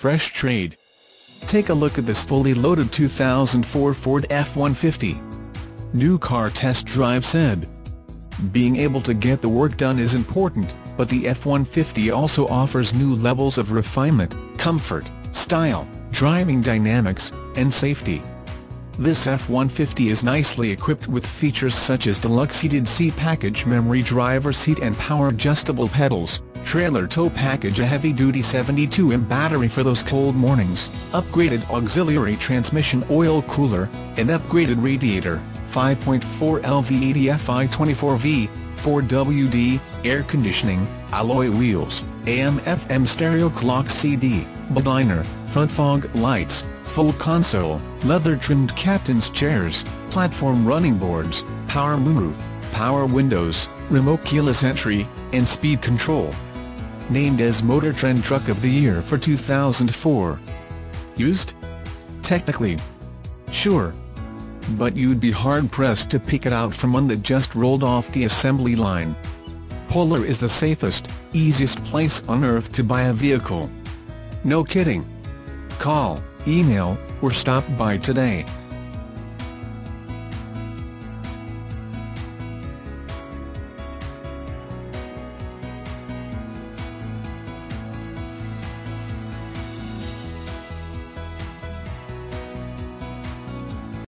fresh trade. Take a look at this fully loaded 2004 Ford F-150. New car test drive said. Being able to get the work done is important, but the F-150 also offers new levels of refinement, comfort, style, driving dynamics, and safety. This F-150 is nicely equipped with features such as deluxe heated seat package memory driver seat and power adjustable pedals, trailer tow package a heavy-duty 72 amp battery for those cold mornings, upgraded auxiliary transmission oil cooler, an upgraded radiator, 5.4 L V8 EFI 24V, 4WD, air conditioning, alloy wheels, AM-FM stereo clock CD, bedliner, front fog lights, full console, leather-trimmed captain's chairs, platform running boards, power moonroof, power windows, remote keyless entry, and speed control. Named as Motor Trend Truck of the Year for 2004. Used? Technically. Sure. But you'd be hard-pressed to pick it out from one that just rolled off the assembly line. Polar is the safest, easiest place on earth to buy a vehicle. No kidding. Call email, or stop by today.